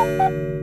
Música